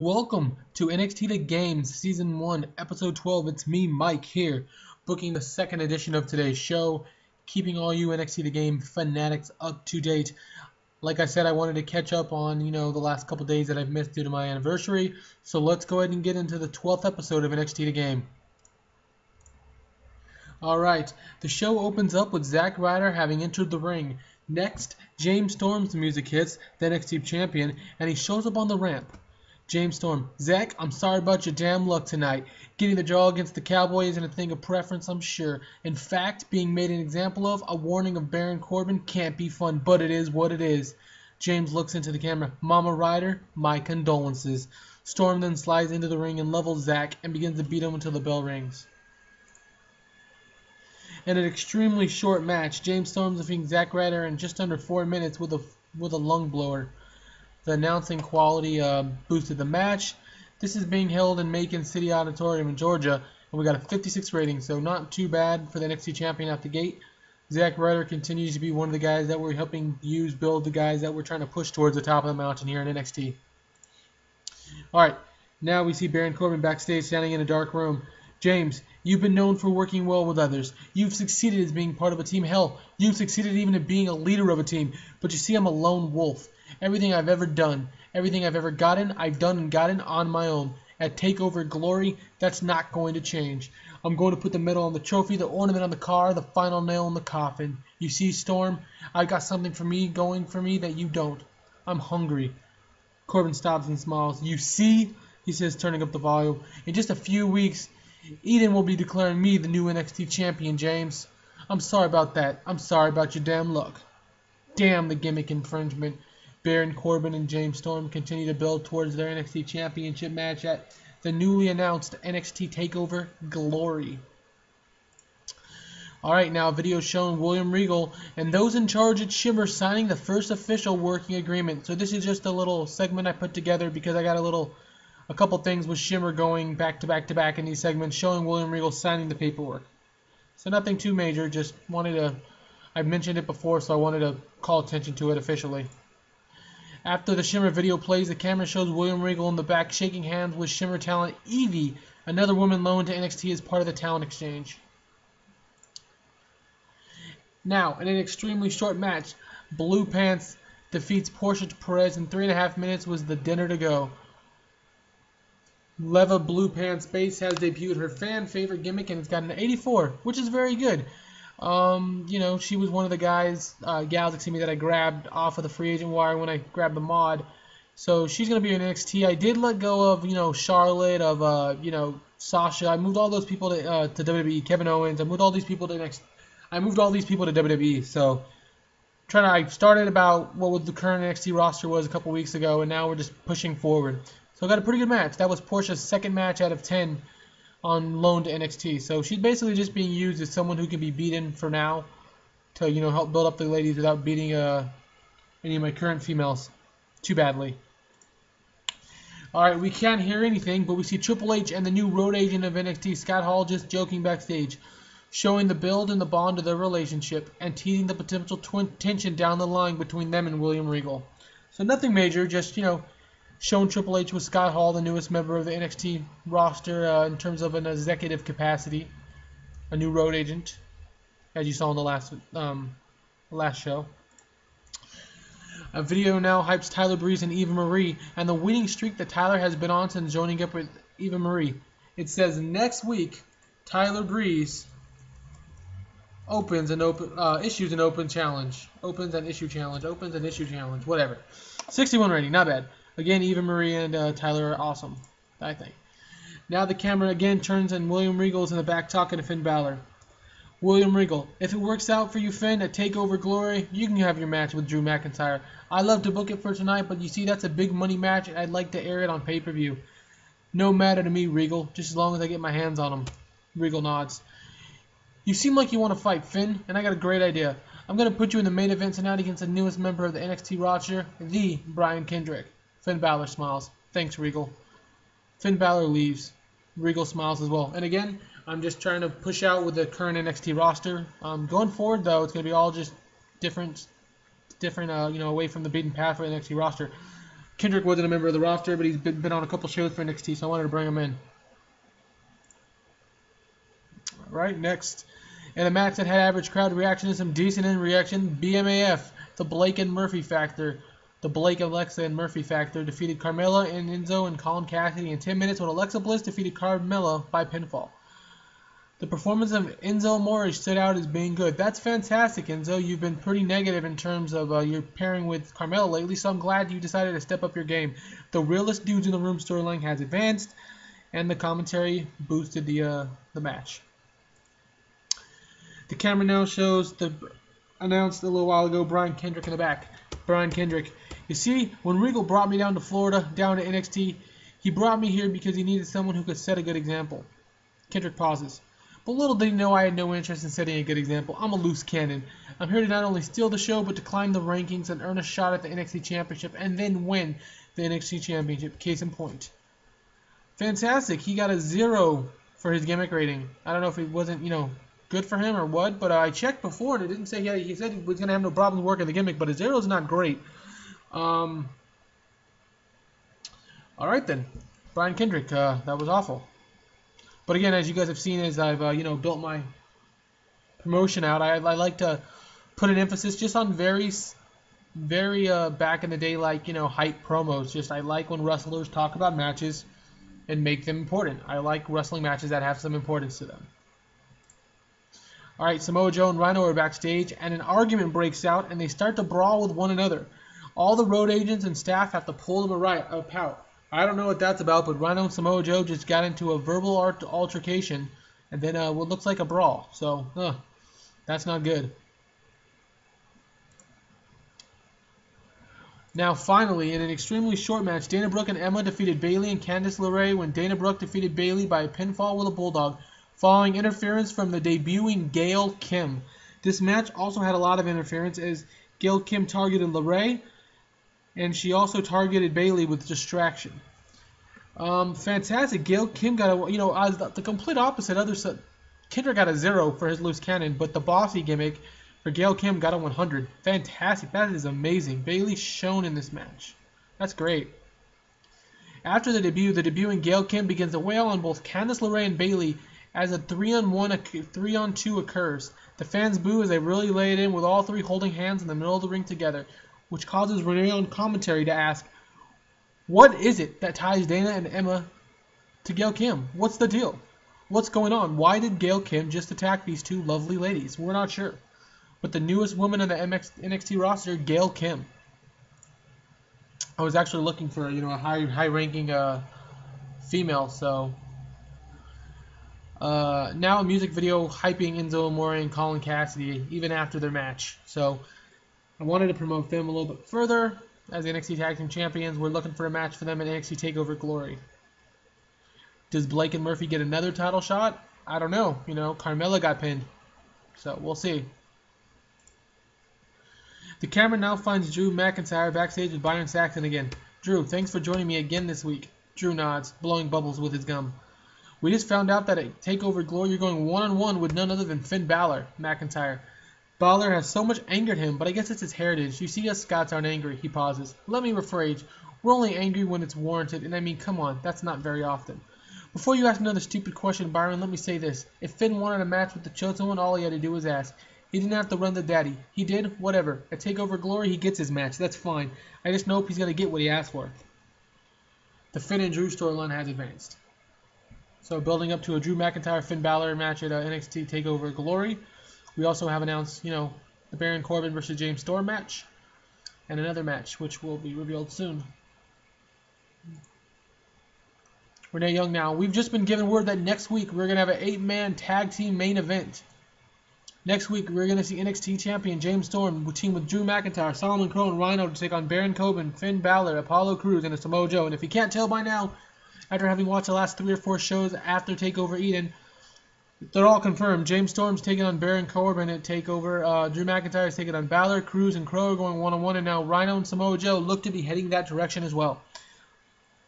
Welcome to NXT The Games Season 1, Episode 12. It's me, Mike, here, booking the second edition of today's show, keeping all you NXT The Game fanatics up to date. Like I said, I wanted to catch up on, you know, the last couple days that I've missed due to my anniversary. So let's go ahead and get into the 12th episode of NXT The Game. Alright, the show opens up with Zack Ryder having entered the ring. Next, James Storm's music hits, the NXT champion, and he shows up on the ramp. James Storm, Zack, I'm sorry about your damn luck tonight. Getting the draw against the Cowboys isn't a thing of preference, I'm sure. In fact, being made an example of, a warning of Baron Corbin can't be fun, but it is what it is. James looks into the camera. Mama Ryder, my condolences. Storm then slides into the ring and levels Zack and begins to beat him until the bell rings. In an extremely short match, James Storm defeating Zack Ryder in just under four minutes with a with a lung blower. The announcing quality uh, boosted the match. This is being held in Macon City Auditorium in Georgia, and we got a 56 rating, so not too bad for the NXT champion at the gate. Zack Ryder continues to be one of the guys that we're helping use build the guys that we're trying to push towards the top of the mountain here in NXT. All right, now we see Baron Corbin backstage standing in a dark room. James, you've been known for working well with others. You've succeeded as being part of a team. Hell, you've succeeded even in being a leader of a team. But you see, I'm a lone wolf. Everything I've ever done, everything I've ever gotten, I've done and gotten on my own. At TakeOver Glory, that's not going to change. I'm going to put the medal on the trophy, the ornament on the car, the final nail in the coffin. You see, Storm, I've got something for me going for me that you don't. I'm hungry. Corbin stops and smiles. You see, he says, turning up the volume. In just a few weeks, Eden will be declaring me the new NXT champion, James. I'm sorry about that. I'm sorry about your damn luck. Damn the gimmick infringement. Baron Corbin and James Storm continue to build towards their NXT Championship match at the newly announced NXT TakeOver Glory. Alright, now video showing William Regal and those in charge at Shimmer signing the first official working agreement. So this is just a little segment I put together because I got a little, a couple things with Shimmer going back to back to back in these segments showing William Regal signing the paperwork. So nothing too major, just wanted to, I've mentioned it before so I wanted to call attention to it officially. After the Shimmer video plays, the camera shows William Regal in the back shaking hands with Shimmer talent Evie, another woman loaned to NXT as part of the talent exchange. Now, in an extremely short match, Blue Pants defeats Portia Perez in three and a half minutes was the dinner to go. Leva Blue Pants Bates has debuted her fan favorite gimmick and it's got an 84, which is very good. Um, you know, she was one of the guys, uh, gals, excuse me, that I grabbed off of the free agent wire when I grabbed the mod. So she's going to be in NXT. I did let go of, you know, Charlotte, of, uh, you know, Sasha. I moved all those people to, uh, to WWE. Kevin Owens. I moved all these people to NXT. I moved all these people to WWE. So trying to, I started about what the current NXT roster was a couple weeks ago, and now we're just pushing forward. So I got a pretty good match. That was Portia's second match out of 10 on loan to NXT. So she's basically just being used as someone who can be beaten for now to you know help build up the ladies without beating uh, any of my current females too badly. All right, we can't hear anything, but we see Triple H and the new road agent of NXT, Scott Hall, just joking backstage, showing the build and the bond of their relationship and teasing the potential tension down the line between them and William Regal. So nothing major, just you know shown Triple H with Scott Hall, the newest member of the NXT roster, uh, in terms of an executive capacity, a new road agent, as you saw in the last um, last show. A video now hypes Tyler Breeze and Eva Marie and the winning streak that Tyler has been on since joining up with Eva Marie. It says next week, Tyler Breeze opens an open uh, issues an open challenge, opens an issue challenge, opens an issue challenge, whatever. 61 rating, not bad. Again, Eva Marie and uh, Tyler are awesome, I think. Now the camera again turns and William Regal is in the back talking to Finn Balor. William Regal, if it works out for you, Finn, at TakeOver Glory, you can have your match with Drew McIntyre. I love to book it for tonight, but you see, that's a big money match, and I'd like to air it on pay per view. No matter to me, Regal, just as long as I get my hands on him. Regal nods. You seem like you want to fight, Finn, and I got a great idea. I'm going to put you in the main event tonight against the newest member of the NXT roster, the Brian Kendrick. Finn Balor smiles. Thanks, Regal. Finn Balor leaves. Regal smiles as well. And again, I'm just trying to push out with the current NXT roster. Um, going forward, though, it's going to be all just different, different, uh, you know, away from the beaten path for the NXT roster. Kendrick wasn't a member of the roster, but he's been, on a couple shows for NXT, so I wanted to bring him in. All right, next. In a match that had average crowd reaction and some decent in reaction, BAMF, the Blake and Murphy factor. The Blake, Alexa, and Murphy factor defeated Carmella and Enzo and Colin Cassady in 10 minutes when Alexa Bliss defeated Carmella by pinfall. The performance of Enzo Amore stood out as being good. That's fantastic, Enzo. You've been pretty negative in terms of uh, your pairing with Carmella lately, so I'm glad you decided to step up your game. The realest dudes in the room storyline has advanced, and the commentary boosted the uh, the match. The camera now shows the announced a little while ago Brian Kendrick in the back. Brian Kendrick. You see, when Regal brought me down to Florida, down to NXT, he brought me here because he needed someone who could set a good example. Kendrick pauses. But little did he know I had no interest in setting a good example. I'm a loose cannon. I'm here to not only steal the show, but to climb the rankings and earn a shot at the NXT Championship and then win the NXT Championship. Case in point. Fantastic. He got a zero for his gimmick rating. I don't know if it wasn't, you know, good for him or what, but I checked before and it didn't say he, had, he said he was going to have no problems working the gimmick, but his arrow's not great. Um, all right then. Brian Kendrick, uh, that was awful. But again, as you guys have seen, as I've uh, you know built my promotion out, I, I like to put an emphasis just on very, very uh, back in the day like you know hype promos. Just I like when wrestlers talk about matches and make them important. I like wrestling matches that have some importance to them. All right, Samoa Joe and Rhino are backstage, and an argument breaks out, and they start to brawl with one another. All the road agents and staff have to pull them apart. I don't know what that's about, but Rhino and Samoa Joe just got into a verbal altercation, and then uh, what looks like a brawl. So, uh, that's not good. Now, finally, in an extremely short match, Dana Brooke and Emma defeated Bayley and Candice LeRae when Dana Brooke defeated Bayley by a pinfall with a bulldog, following interference from the debuting Gail Kim. This match also had a lot of interference as Gail Kim targeted LeRae, and she also targeted Bayley with distraction. Um, fantastic. Gail Kim got a, you know, as the, complete opposite. Other Kendrick got a zero for his loose cannon, but the bossy gimmick for Gail Kim got a 100. Fantastic. That is amazing. Bayley shown in this match. That's great. After the debut, the debuting Gail Kim begins to wail on both Candice LeRae and Bayley as a three on one, three on two occurs. The fans boo as they really lay it in with all three holding hands in the middle of the ring together which causes Renee on commentary to ask, What is it that ties Dana and Emma to Gail Kim? What's the deal? What's going on? Why did Gail Kim just attack these two lovely ladies? We're not sure. But the newest woman in the MX, NXT roster, Gail Kim. I was actually looking for you know a high high ranking uh, female, so uh, now a music video hyping Enzo Amore and Colin Cassady even after their match. So I wanted to promote them a little bit further as NXT Tag Team Champions. We're looking for a match for them in NXT TakeOver Glory. Does Blake and Murphy get another title shot? I don't know. You know, Carmella got pinned. So we'll see. The camera now finds Drew McIntyre backstage with Byron Saxton again. Drew, thanks for joining me again this week. Drew nods, blowing bubbles with his gum. We just found out that at TakeOver Glory you're going one on one with none other than Finn Balor, McIntyre. Balor has so much angered him, but I guess it's his heritage. You see us Scots aren't angry, he pauses. Let me rephrase. We're only angry when it's warranted, and I mean, come on, that's not very often. Before you ask another stupid question, Byron, let me say this. If Finn wanted a match with the chosen one, all he had to do was ask. He didn't have to run the daddy. He did, whatever. At TakeOver Glory, he gets his match. That's fine. I just hope he's going to get what he asked for. The Finn and Drew storyline has advanced. So building up to a Drew McIntyre Finn Balor match at uh, NXT TakeOver Glory. We also have announced, you know, the Baron Corbin versus James Storm match, and another match which will be revealed soon. Renee Young now. We've just been given word that next week we're going to have an eight-man tag team main event. Next week we're going to see NXT champion James Storm team with Drew McIntyre, Solomon Crowe, and Rhino to take on Baron Corbin, Finn Balor, Apollo Crews, and a Samoa Joe. And if you can't tell by now, after having watched the last three or four shows after Takeover Eden, they're all confirmed. James Storm's taking on Baron Corbin at TakeOver. Uh, Drew McIntyre's taking on Balor, Crews, and Crowe are going one-on-one, and now Rhino and Samoa Joe look to be heading that direction as well.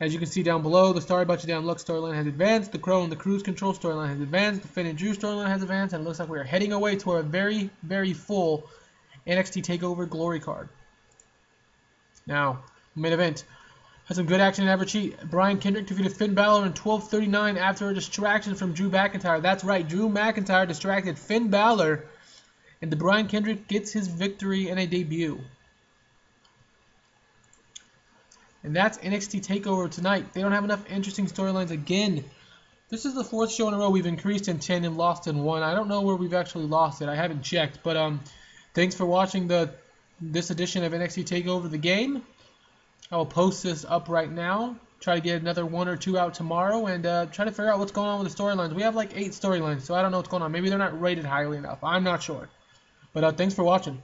As you can see down below, the Story About You Down Luck storyline has advanced, the Crow and the Crews Control storyline has advanced, the Finn and Drew storyline has advanced, and it looks like we are heading away to a very, very full NXT TakeOver Glory card. Now, main event. Had some good action in Evercheat. Brian Kendrick defeated Finn Balor in 12:39 after a distraction from Drew McIntyre. That's right, Drew McIntyre distracted Finn Balor, and the Brian Kendrick gets his victory in a debut. And that's NXT Takeover tonight. They don't have enough interesting storylines again. This is the fourth show in a row we've increased in 10 and lost in 1. I don't know where we've actually lost it. I haven't checked, but um thanks for watching the this edition of NXT Takeover the game. I will post this up right now. Try to get another one or two out tomorrow and uh, try to figure out what's going on with the storylines. We have like eight storylines, so I don't know what's going on. Maybe they're not rated highly enough. I'm not sure. But uh, thanks for watching.